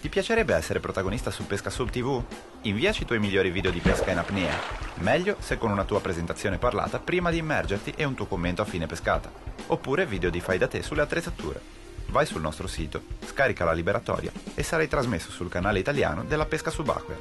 Ti piacerebbe essere protagonista su Pesca Sub TV? Inviaci i tuoi migliori video di pesca in apnea. Meglio se con una tua presentazione parlata prima di immergerti e un tuo commento a fine pescata. Oppure video di fai da te sulle attrezzature. Vai sul nostro sito, scarica la liberatoria e sarai trasmesso sul canale italiano della pesca subacquea.